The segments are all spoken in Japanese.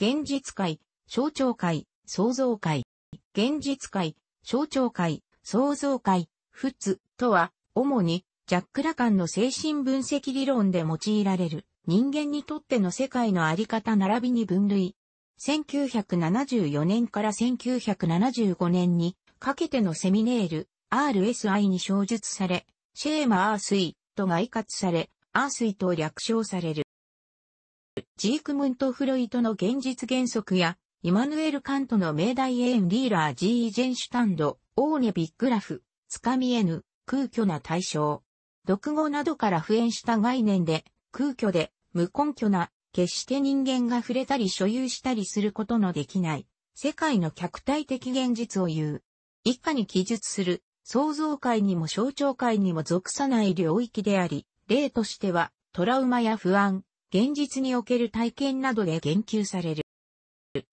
現実界、象徴界、創造界。現実界、象徴界、創造界、仏とは、主に、ジャック・ラカンの精神分析理論で用いられる、人間にとっての世界のあり方並びに分類。1974年から1975年にかけてのセミネール、RSI に小述され、シェーマ・アースイと概括され、アースイと略称される。ジークムント・フロイトの現実原則や、イマヌエル・カントの命題エーン・リーラー・ジー・ジェンシュタンド、オーネ・ビッグラフ、つかみ得ぬ、空虚な対象。読語などから普遍した概念で、空虚で、無根拠な、決して人間が触れたり所有したりすることのできない、世界の客体的現実を言う。以下に記述する、創造界にも象徴界にも属さない領域であり、例としては、トラウマや不安、現実における体験などで言及される。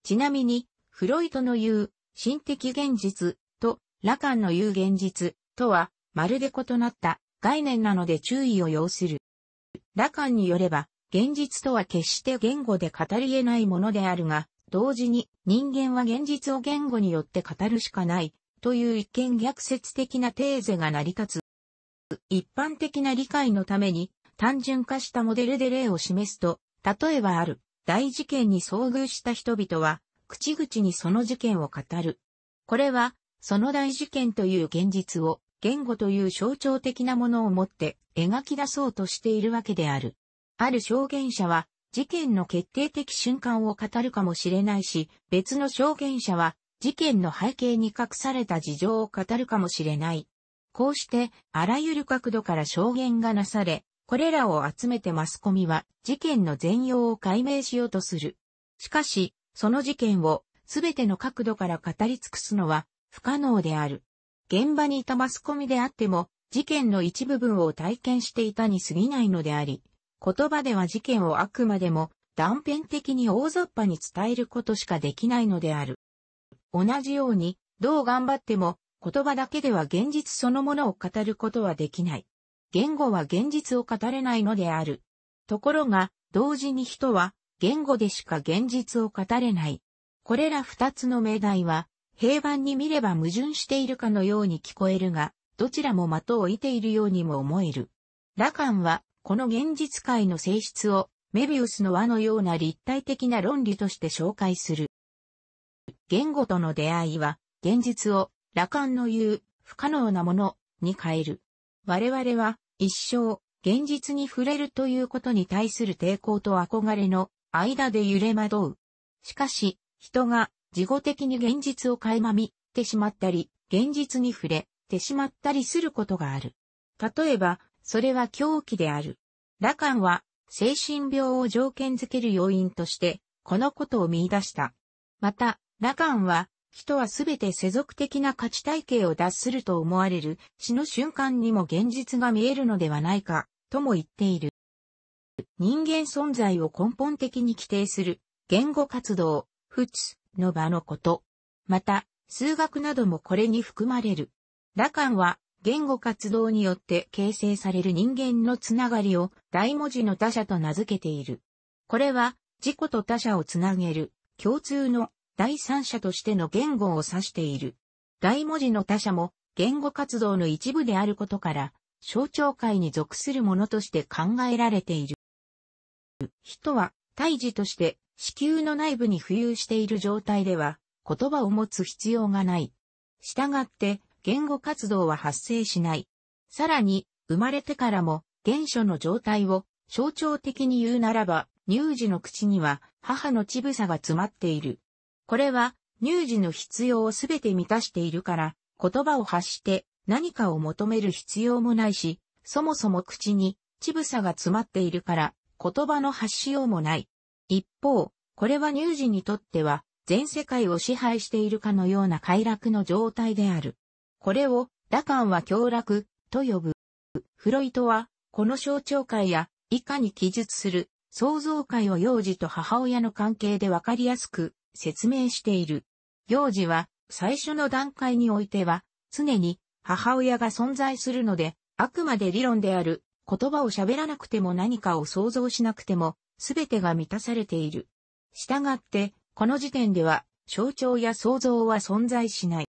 ちなみに、フロイトの言う、心的現実と、ラカンの言う現実とは、まるで異なった概念なので注意を要する。ラカンによれば、現実とは決して言語で語り得ないものであるが、同時に人間は現実を言語によって語るしかないという一見逆説的なテーゼが成り立つ。一般的な理解のために単純化したモデルで例を示すと、例えばある大事件に遭遇した人々は口々にその事件を語る。これはその大事件という現実を言語という象徴的なものをもって描き出そうとしているわけである。ある証言者は事件の決定的瞬間を語るかもしれないし、別の証言者は事件の背景に隠された事情を語るかもしれない。こうして、あらゆる角度から証言がなされ、これらを集めてマスコミは事件の全容を解明しようとする。しかし、その事件をすべての角度から語り尽くすのは不可能である。現場にいたマスコミであっても、事件の一部分を体験していたに過ぎないのであり、言葉では事件をあくまでも断片的に大雑把に伝えることしかできないのである。同じように、どう頑張っても、言葉だけでは現実そのものを語ることはできない。言語は現実を語れないのである。ところが、同時に人は、言語でしか現実を語れない。これら二つの命題は、平板に見れば矛盾しているかのように聞こえるが、どちらも的を射ているようにも思える。ラカンは、この現実界の性質を、メビウスの輪のような立体的な論理として紹介する。言語との出会いは、現実を、羅漢の言う、不可能なものに変える。我々は、一生、現実に触れるということに対する抵抗と憧れの間で揺れ惑う。しかし、人が事後的に現実を垣間見てしまったり、現実に触れてしまったりすることがある。例えば、それは狂気である。羅漢は、精神病を条件づける要因として、このことを見出した。また、ラカンは、人はすべて世俗的な価値体系を脱すると思われる死の瞬間にも現実が見えるのではないか、とも言っている。人間存在を根本的に規定する言語活動、仏の場のこと。また、数学などもこれに含まれる。ラカンは言語活動によって形成される人間のつながりを大文字の他者と名付けている。これは自己と他者をつなげる共通の第三者としての言語を指している。大文字の他者も言語活動の一部であることから、象徴界に属するものとして考えられている。人は胎児として子宮の内部に浮遊している状態では言葉を持つ必要がない。したがって言語活動は発生しない。さらに生まれてからも原初の状態を象徴的に言うならば乳児の口には母の乳房が詰まっている。これは乳児の必要をすべて満たしているから、言葉を発して何かを求める必要もないし、そもそも口に乳房が詰まっているから言葉の発しようもない。一方、これは乳児にとっては全世界を支配しているかのような快楽の状態である。これをラカンは強楽と呼ぶ。フロイトはこの象徴界や以下に記述する創造界を幼児と母親の関係でわかりやすく説明している。幼児は最初の段階においては常に母親が存在するので、あくまで理論である言葉を喋らなくても何かを想像しなくても全てが満たされている。したがって、この時点では、象徴や想像は存在しない。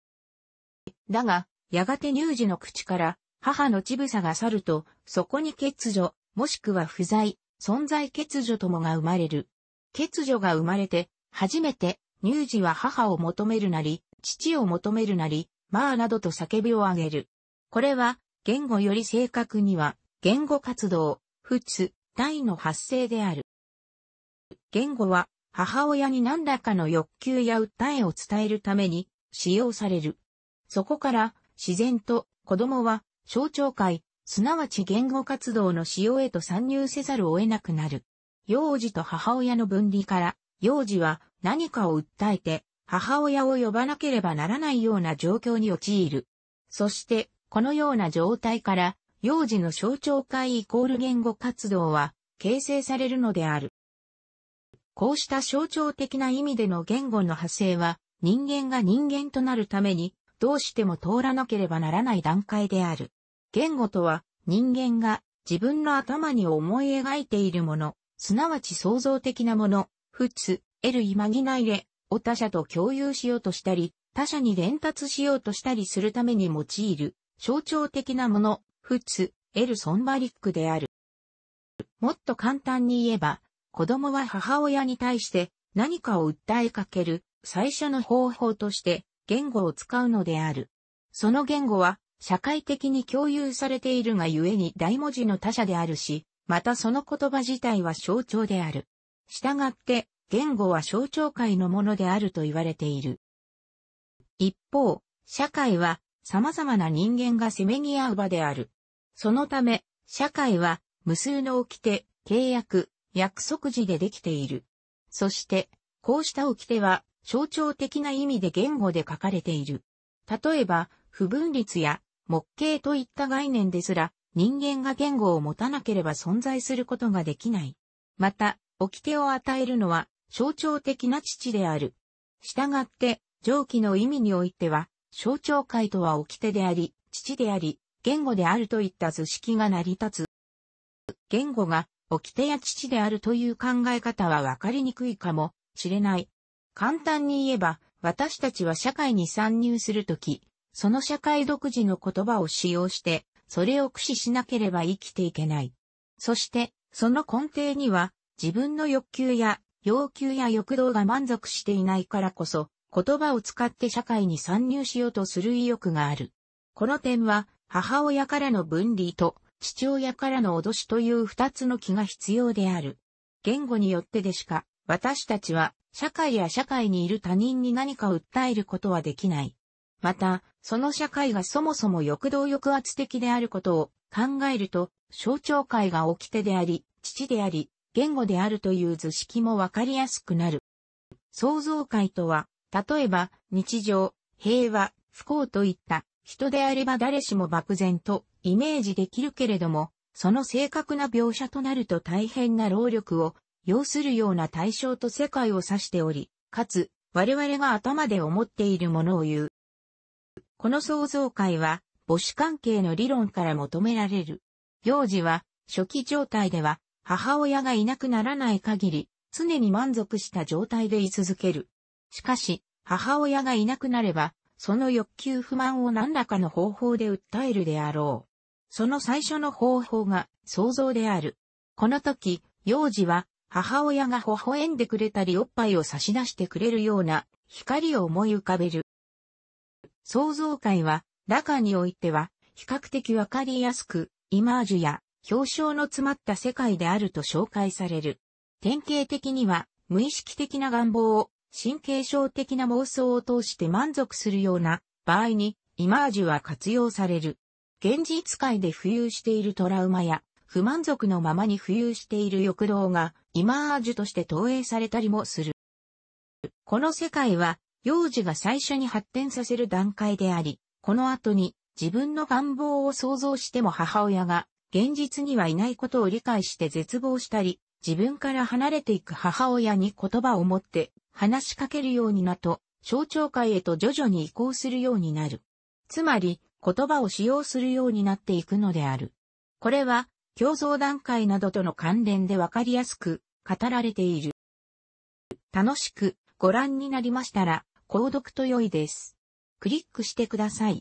だが、やがて乳児の口から、母の乳房が去ると、そこに欠如、もしくは不在、存在欠如ともが生まれる。欠如が生まれて、初めて、乳児は母を求めるなり、父を求めるなり、まあなどと叫びを上げる。これは、言語より正確には、言語活動、普通、大の発生である。言語は、母親に何らかの欲求や訴えを伝えるために使用される。そこから自然と子供は象徴界、すなわち言語活動の使用へと参入せざるを得なくなる。幼児と母親の分離から、幼児は何かを訴えて母親を呼ばなければならないような状況に陥る。そして、このような状態から、幼児の象徴界イコール言語活動は形成されるのである。こうした象徴的な意味での言語の派生は、人間が人間となるために、どうしても通らなければならない段階である。言語とは、人間が自分の頭に思い描いているもの、すなわち創造的なもの、普通、得るイマギナイレを他者と共有しようとしたり、他者に伝達しようとしたりするために用いる、象徴的なもの、普通、得るソンバリックである。もっと簡単に言えば、子供は母親に対して何かを訴えかける最初の方法として言語を使うのである。その言語は社会的に共有されているがゆえに大文字の他者であるし、またその言葉自体は象徴である。したがって、言語は象徴界のものであると言われている。一方、社会は様々な人間がせめぎ合う場である。そのため、社会は無数の掟、契約、約束時でできている。そして、こうした掟は象徴的な意味で言語で書かれている。例えば、不分律や木形といった概念ですら、人間が言語を持たなければ存在することができない。また、掟を与えるのは象徴的な父である。したがって、上記の意味においては、象徴界とは掟であり、父であり、言語であるといった図式が成り立つ。言語が掟や父であるという考え方はわかりにくいかもしれない。簡単に言えば、私たちは社会に参入するとき、その社会独自の言葉を使用して、それを駆使しなければ生きていけない。そして、その根底には、自分の欲求や要求や欲動が満足していないからこそ、言葉を使って社会に参入しようとする意欲がある。この点は、母親からの分離と父親からの脅しという二つの気が必要である。言語によってでしか、私たちは、社会や社会にいる他人に何か訴えることはできない。また、その社会がそもそも欲動抑圧的であることを考えると、象徴会が掟であり、父であり、言語であるという図式もわかりやすくなる。創造会とは、例えば、日常、平和、不幸といった人であれば誰しも漠然とイメージできるけれども、その正確な描写となると大変な労力を要するような対象と世界を指しており、かつ我々が頭で思っているものを言う。この創造界は母子関係の理論から求められる。幼児は初期状態では母親がいなくならない限り常に満足した状態で居続ける。しかし母親がいなくなればその欲求不満を何らかの方法で訴えるであろう。その最初の方法が想像である。この時、幼児は母親が微笑んでくれたりおっぱいを差し出してくれるような光を思い浮かべる。想像界は、中においては、比較的わかりやすく、イマージュや表彰の詰まった世界であると紹介される。典型的には、無意識的な願望を神経症的な妄想を通して満足するような場合にイマージュは活用される。現実界で浮遊しているトラウマや不満足のままに浮遊している欲動がイマージュとして投影されたりもする。この世界は幼児が最初に発展させる段階であり、この後に自分の願望を想像しても母親が現実にはいないことを理解して絶望したり、自分から離れていく母親に言葉を持って話しかけるようになと、象徴界へと徐々に移行するようになる。つまり、言葉を使用するようになっていくのである。これは、共造段階などとの関連でわかりやすく語られている。楽しくご覧になりましたら、購読と良いです。クリックしてください。